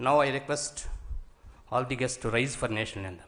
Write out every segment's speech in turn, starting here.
Now I request all the guests to rise for national anthem.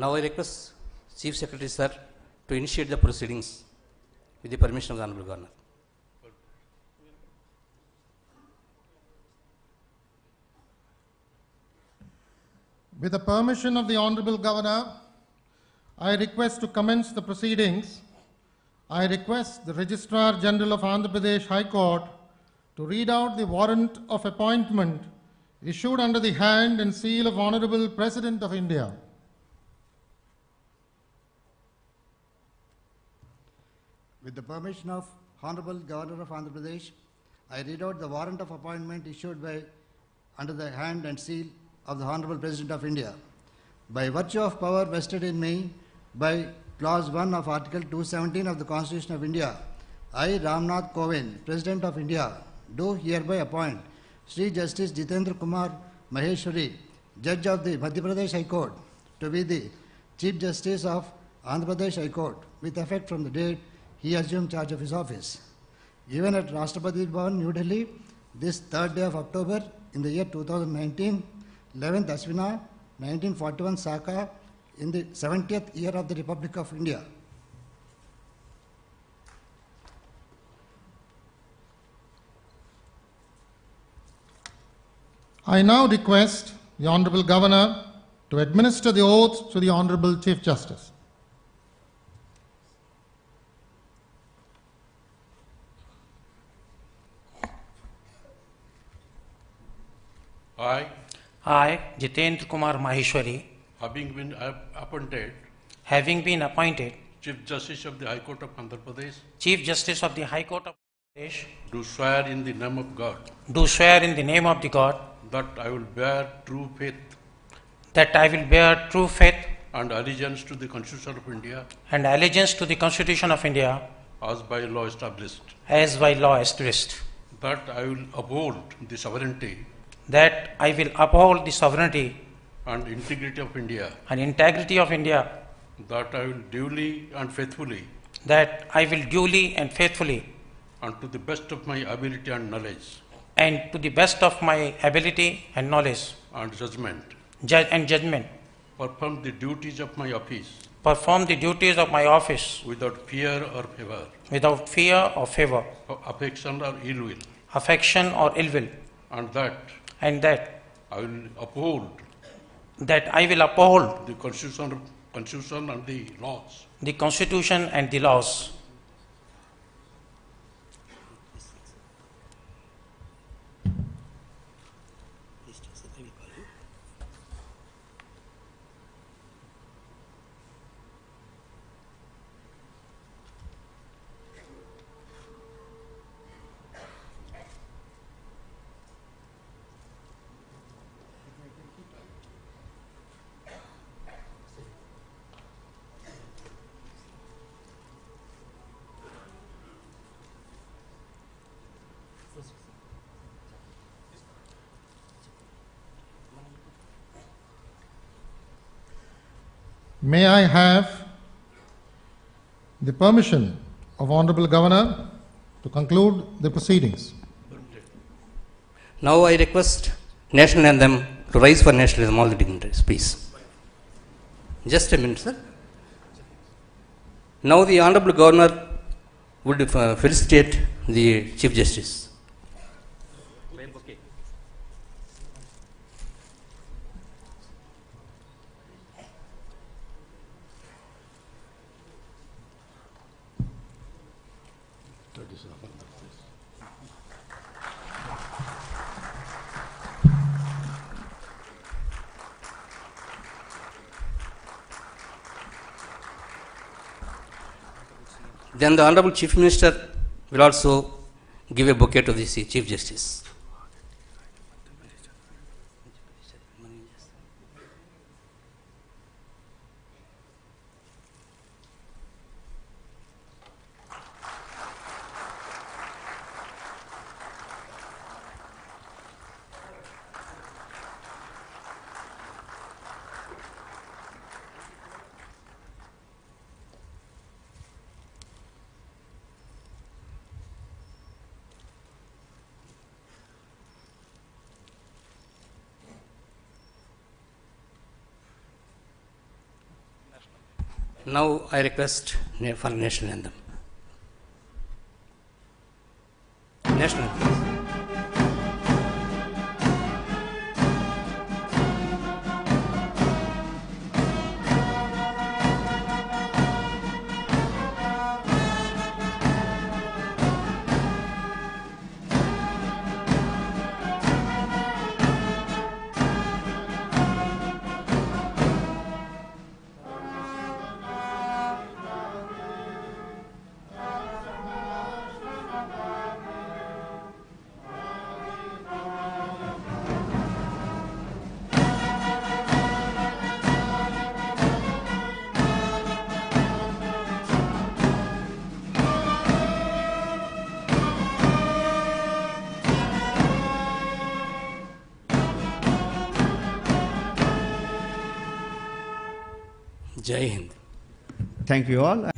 Now I request Chief Secretary Sir to initiate the proceedings with the permission of the Honorable Governor. With the permission of the Honorable Governor, I request to commence the proceedings. I request the Registrar General of Andhra Pradesh High Court to read out the warrant of appointment issued under the hand and seal of Honorable President of India. With the permission of Honorable Governor of Andhra Pradesh, I read out the warrant of appointment issued by under the hand and seal of the Honorable President of India. By virtue of power vested in me by Clause 1 of Article 217 of the Constitution of India, I, Ramnath Kovind, President of India, do hereby appoint Sri Justice Jitendra Kumar Maheshwari, Judge of the Madhya Pradesh High Court, to be the Chief Justice of Andhra Pradesh High Court with effect from the date he assumed charge of his office. Even at Rashtrapati Bhavan, New Delhi, this third day of October in the year 2019, 11th Ashvina, 1941 Saka, in the 70th year of the Republic of India. I now request the Honorable Governor to administer the oath to the Honorable Chief Justice. I, I, Jitendra Kumar Maheshwari, having been appointed having been appointed Chief Justice of the High Court of Andhra Pradesh, Chief Justice of the High Court of Pradesh, do swear in the name of God do swear in the name of the God that I will bear true faith that I will bear true faith and allegiance to the Constitution of India and allegiance to the Constitution of India as by law established, as by law established, that I will uphold the sovereignty that I will uphold the sovereignty and integrity of India, and integrity of India, that I will duly and faithfully that I will duly and faithfully and to the best of my ability and knowledge and to the best of my ability and knowledge and judgment ju- and judgment perform the duties of my office perform the duties of my office without fear or favor, without fear or favor, affection or ill will, affection or ill will, and that and that I will uphold that I will uphold the Constitution, Constitution and the laws. the Constitution and the laws May I have the permission of Honorable Governor to conclude the proceedings? Now I request national anthem to rise for nationalism, all the dignitaries, please. Just a minute, sir. Now the Honorable Governor would uh, felicitate the Chief Justice. Then the Honorable Chief Minister will also give a bouquet to the Chief Justice. Now I request for national anthem. National anthem. Jai Hind. Thank you all.